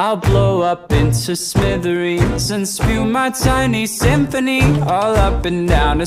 I'll blow up into smithereens And spew my tiny symphony All up and down a